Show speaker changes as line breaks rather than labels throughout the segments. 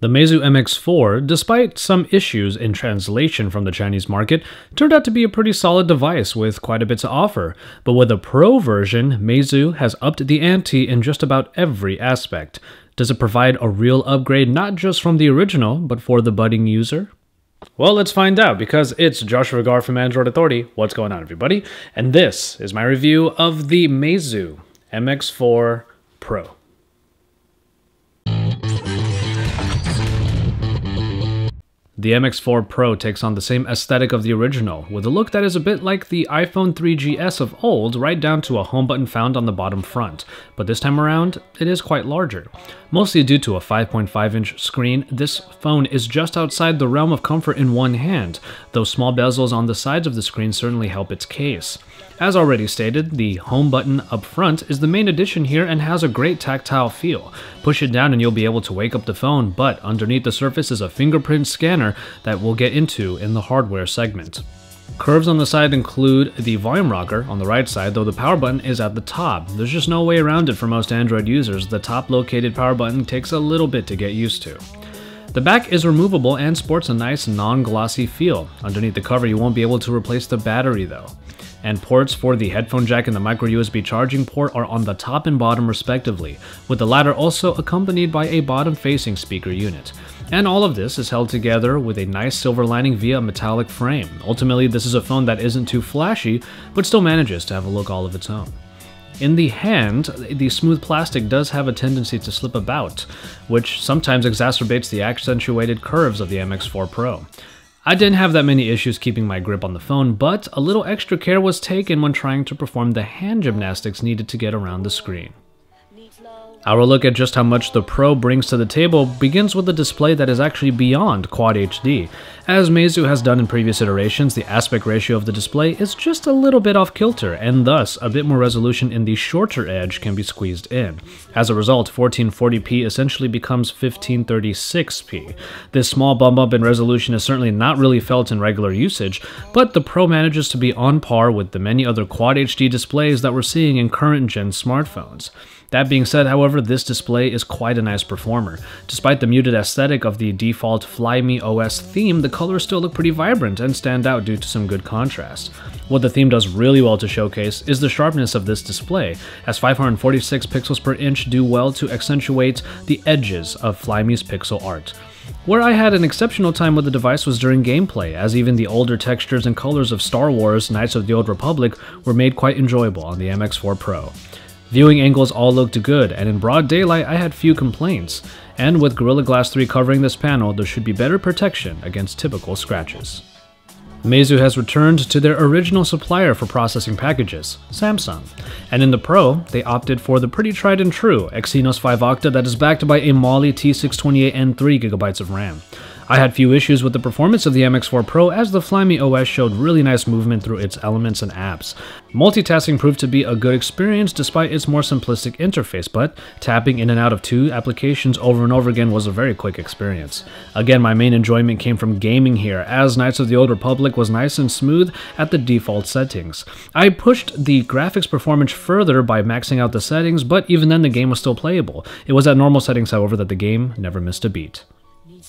The Meizu MX4, despite some issues in translation from the Chinese market, turned out to be a pretty solid device with quite a bit to offer. But with the Pro version, Meizu has upped the ante in just about every aspect. Does it provide a real upgrade not just from the original, but for the budding user? Well, let's find out because it's Joshua Vergara from Android Authority. What's going on, everybody? And this is my review of the Meizu MX4 Pro. The MX4 Pro takes on the same aesthetic of the original, with a look that is a bit like the iPhone 3GS of old, right down to a home button found on the bottom front, but this time around, it is quite larger. Mostly due to a 5.5 inch screen, this phone is just outside the realm of comfort in one hand, though small bezels on the sides of the screen certainly help its case. As already stated, the home button up front is the main addition here and has a great tactile feel. Push it down and you'll be able to wake up the phone, but underneath the surface is a fingerprint scanner that we'll get into in the hardware segment. Curves on the side include the volume rocker on the right side, though the power button is at the top. There's just no way around it for most Android users. The top located power button takes a little bit to get used to. The back is removable and sports a nice non-glossy feel. Underneath the cover you won't be able to replace the battery though and ports for the headphone jack and the micro USB charging port are on the top and bottom respectively, with the latter also accompanied by a bottom facing speaker unit. And all of this is held together with a nice silver lining via a metallic frame. Ultimately, this is a phone that isn't too flashy, but still manages to have a look all of its own. In the hand, the smooth plastic does have a tendency to slip about, which sometimes exacerbates the accentuated curves of the MX4 Pro. I didn't have that many issues keeping my grip on the phone, but a little extra care was taken when trying to perform the hand gymnastics needed to get around the screen. Our look at just how much the Pro brings to the table begins with a display that is actually beyond Quad HD. As Meizu has done in previous iterations, the aspect ratio of the display is just a little bit off kilter, and thus a bit more resolution in the shorter edge can be squeezed in. As a result, 1440p essentially becomes 1536p. This small bump up in resolution is certainly not really felt in regular usage, but the Pro manages to be on par with the many other Quad HD displays that we're seeing in current gen smartphones. That being said, however, this display is quite a nice performer. Despite the muted aesthetic of the default Flyme OS theme, the colors still look pretty vibrant and stand out due to some good contrast. What the theme does really well to showcase is the sharpness of this display, as 546 pixels per inch do well to accentuate the edges of Flyme's pixel art. Where I had an exceptional time with the device was during gameplay, as even the older textures and colors of Star Wars Knights of the Old Republic were made quite enjoyable on the MX4 Pro. Viewing angles all looked good, and in broad daylight I had few complaints, and with Gorilla Glass 3 covering this panel, there should be better protection against typical scratches. Meizu has returned to their original supplier for processing packages, Samsung, and in the Pro, they opted for the pretty tried and true Exynos 5 Octa that is backed by a Mali T628 and 3GB of RAM. I had few issues with the performance of the MX4 Pro as the Flyme OS showed really nice movement through its elements and apps. Multitasking proved to be a good experience despite its more simplistic interface, but tapping in and out of two applications over and over again was a very quick experience. Again, my main enjoyment came from gaming here, as Knights of the Old Republic was nice and smooth at the default settings. I pushed the graphics performance further by maxing out the settings, but even then the game was still playable. It was at normal settings, however, that the game never missed a beat.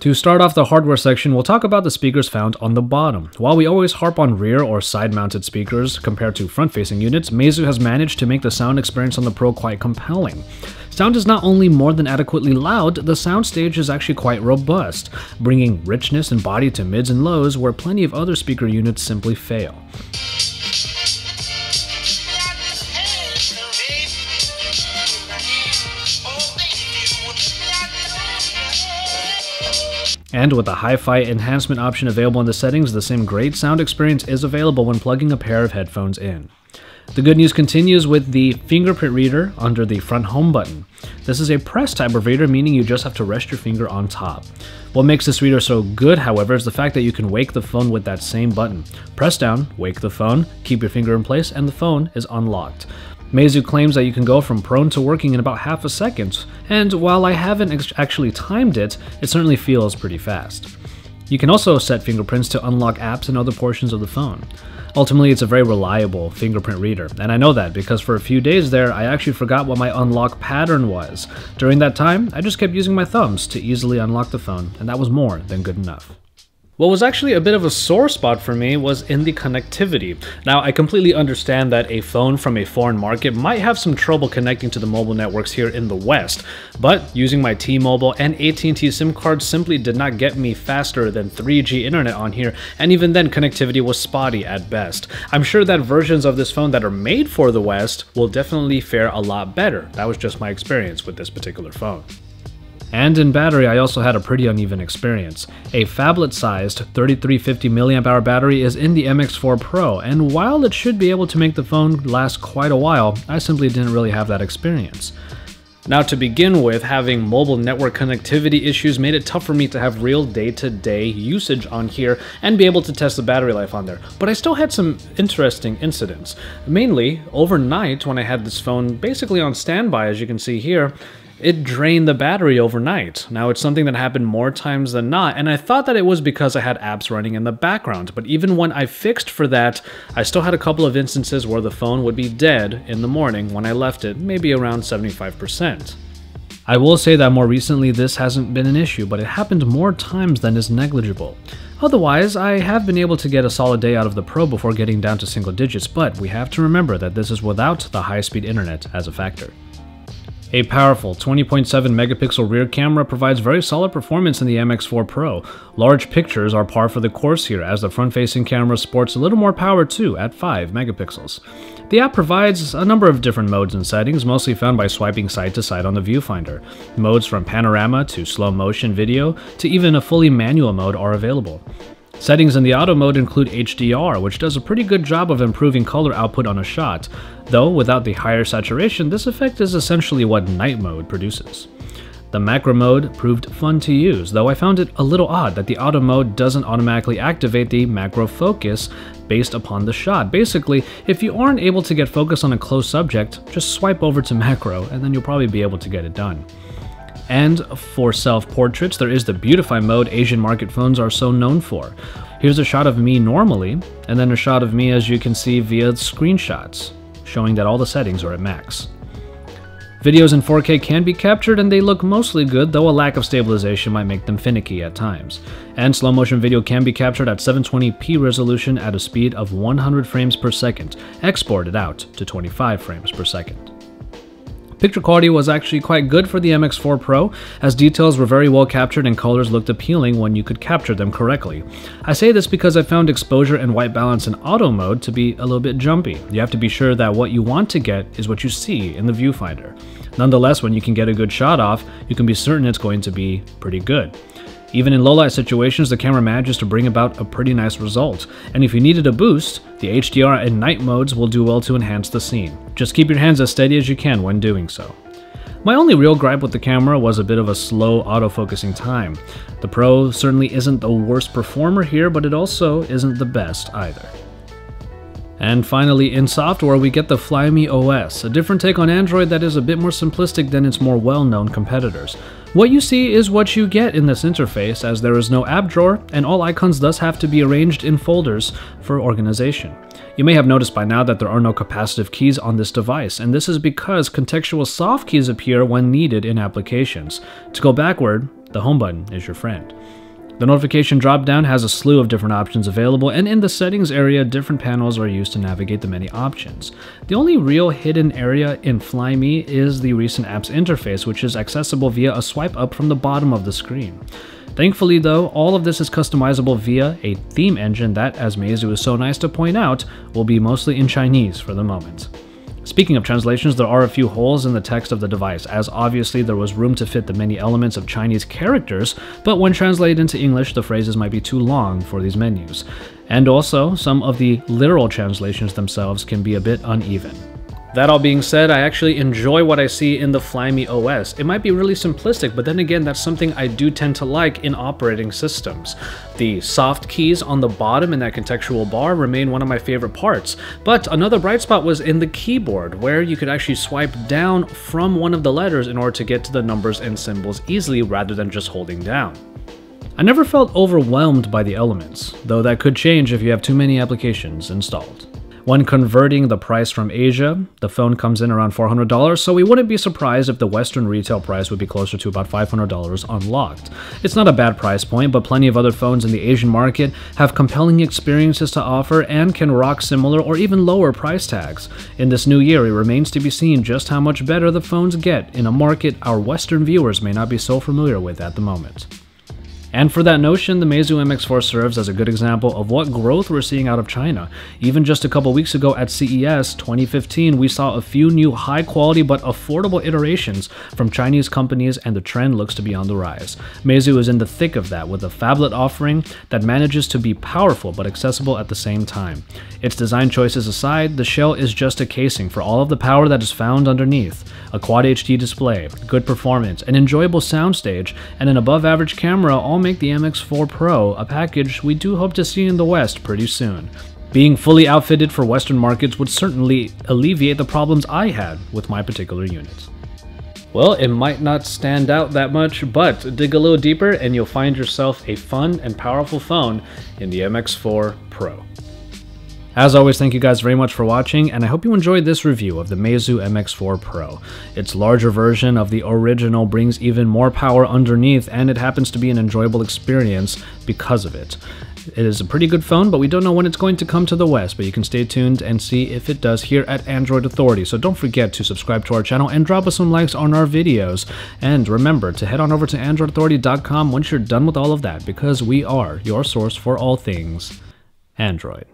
To start off the hardware section, we'll talk about the speakers found on the bottom. While we always harp on rear or side-mounted speakers compared to front-facing units, Meizu has managed to make the sound experience on the Pro quite compelling. Sound is not only more than adequately loud, the soundstage is actually quite robust, bringing richness and body to mids and lows where plenty of other speaker units simply fail. And with the hi-fi enhancement option available in the settings, the same great sound experience is available when plugging a pair of headphones in. The good news continues with the fingerprint reader under the front home button. This is a press type of reader, meaning you just have to rest your finger on top. What makes this reader so good, however, is the fact that you can wake the phone with that same button. Press down, wake the phone, keep your finger in place, and the phone is unlocked. Meizu claims that you can go from prone to working in about half a second, and while I haven't actually timed it, it certainly feels pretty fast. You can also set fingerprints to unlock apps and other portions of the phone. Ultimately, it's a very reliable fingerprint reader, and I know that because for a few days there, I actually forgot what my unlock pattern was. During that time, I just kept using my thumbs to easily unlock the phone, and that was more than good enough. What was actually a bit of a sore spot for me was in the connectivity. Now, I completely understand that a phone from a foreign market might have some trouble connecting to the mobile networks here in the West, but using my T-Mobile and AT&T SIM cards simply did not get me faster than 3G internet on here, and even then connectivity was spotty at best. I'm sure that versions of this phone that are made for the West will definitely fare a lot better. That was just my experience with this particular phone. And in battery, I also had a pretty uneven experience. A phablet-sized 3350 mAh battery is in the MX4 Pro, and while it should be able to make the phone last quite a while, I simply didn't really have that experience. Now to begin with, having mobile network connectivity issues made it tough for me to have real day-to-day -day usage on here and be able to test the battery life on there. But I still had some interesting incidents. Mainly, overnight when I had this phone basically on standby as you can see here, it drained the battery overnight. Now, it's something that happened more times than not, and I thought that it was because I had apps running in the background, but even when I fixed for that, I still had a couple of instances where the phone would be dead in the morning when I left it, maybe around 75%. I will say that more recently this hasn't been an issue, but it happened more times than is negligible. Otherwise, I have been able to get a solid day out of the Pro before getting down to single digits, but we have to remember that this is without the high-speed internet as a factor. A powerful 20.7 megapixel rear camera provides very solid performance in the MX4 Pro. Large pictures are par for the course here as the front-facing camera sports a little more power too at 5 megapixels. The app provides a number of different modes and settings, mostly found by swiping side to side on the viewfinder. Modes from panorama to slow motion video to even a fully manual mode are available. Settings in the auto mode include HDR, which does a pretty good job of improving color output on a shot, though without the higher saturation, this effect is essentially what night mode produces. The macro mode proved fun to use, though I found it a little odd that the auto mode doesn't automatically activate the macro focus based upon the shot. Basically, if you aren't able to get focus on a close subject, just swipe over to macro and then you'll probably be able to get it done. And for self-portraits, there is the Beautify mode Asian market phones are so known for. Here's a shot of me normally, and then a shot of me as you can see via screenshots, showing that all the settings are at max. Videos in 4K can be captured and they look mostly good, though a lack of stabilization might make them finicky at times. And slow motion video can be captured at 720p resolution at a speed of 100 frames per second, exported out to 25 frames per second. Picture quality was actually quite good for the MX4 Pro, as details were very well captured and colors looked appealing when you could capture them correctly. I say this because I found exposure and white balance in auto mode to be a little bit jumpy. You have to be sure that what you want to get is what you see in the viewfinder. Nonetheless, when you can get a good shot off, you can be certain it's going to be pretty good. Even in low-light situations, the camera manages to bring about a pretty nice result, and if you needed a boost, the HDR and night modes will do well to enhance the scene. Just keep your hands as steady as you can when doing so. My only real gripe with the camera was a bit of a slow autofocusing time. The Pro certainly isn't the worst performer here, but it also isn't the best either. And finally, in software, we get the Flyme OS, a different take on Android that is a bit more simplistic than its more well-known competitors. What you see is what you get in this interface, as there is no app drawer, and all icons thus have to be arranged in folders for organization. You may have noticed by now that there are no capacitive keys on this device, and this is because contextual soft keys appear when needed in applications. To go backward, the home button is your friend. The notification dropdown has a slew of different options available, and in the settings area, different panels are used to navigate the many options. The only real hidden area in Flyme is the recent apps interface, which is accessible via a swipe up from the bottom of the screen. Thankfully though, all of this is customizable via a theme engine that, as Meizu is so nice to point out, will be mostly in Chinese for the moment. Speaking of translations, there are a few holes in the text of the device, as obviously there was room to fit the many elements of Chinese characters, but when translated into English, the phrases might be too long for these menus. And also, some of the literal translations themselves can be a bit uneven. That all being said, I actually enjoy what I see in the Flyme OS. It might be really simplistic, but then again, that's something I do tend to like in operating systems. The soft keys on the bottom in that contextual bar remain one of my favorite parts, but another bright spot was in the keyboard, where you could actually swipe down from one of the letters in order to get to the numbers and symbols easily rather than just holding down. I never felt overwhelmed by the elements, though that could change if you have too many applications installed. When converting the price from Asia, the phone comes in around $400, so we wouldn't be surprised if the Western retail price would be closer to about $500 unlocked. It's not a bad price point, but plenty of other phones in the Asian market have compelling experiences to offer and can rock similar or even lower price tags. In this new year, it remains to be seen just how much better the phones get in a market our Western viewers may not be so familiar with at the moment. And for that notion, the Meizu MX4 serves as a good example of what growth we're seeing out of China. Even just a couple weeks ago at CES 2015, we saw a few new high quality but affordable iterations from Chinese companies and the trend looks to be on the rise. Meizu is in the thick of that with a phablet offering that manages to be powerful but accessible at the same time. Its design choices aside, the shell is just a casing for all of the power that is found underneath. A quad HD display, good performance, an enjoyable soundstage, and an above average camera all all make the MX4 Pro a package we do hope to see in the West pretty soon. Being fully outfitted for Western markets would certainly alleviate the problems I had with my particular unit. Well, it might not stand out that much, but dig a little deeper and you'll find yourself a fun and powerful phone in the MX4 Pro. As always, thank you guys very much for watching, and I hope you enjoyed this review of the Meizu MX4 Pro. Its larger version of the original brings even more power underneath, and it happens to be an enjoyable experience because of it. It is a pretty good phone, but we don't know when it's going to come to the West, but you can stay tuned and see if it does here at Android Authority. So don't forget to subscribe to our channel and drop us some likes on our videos. And remember to head on over to AndroidAuthority.com once you're done with all of that, because we are your source for all things Android.